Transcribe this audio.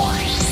Bye.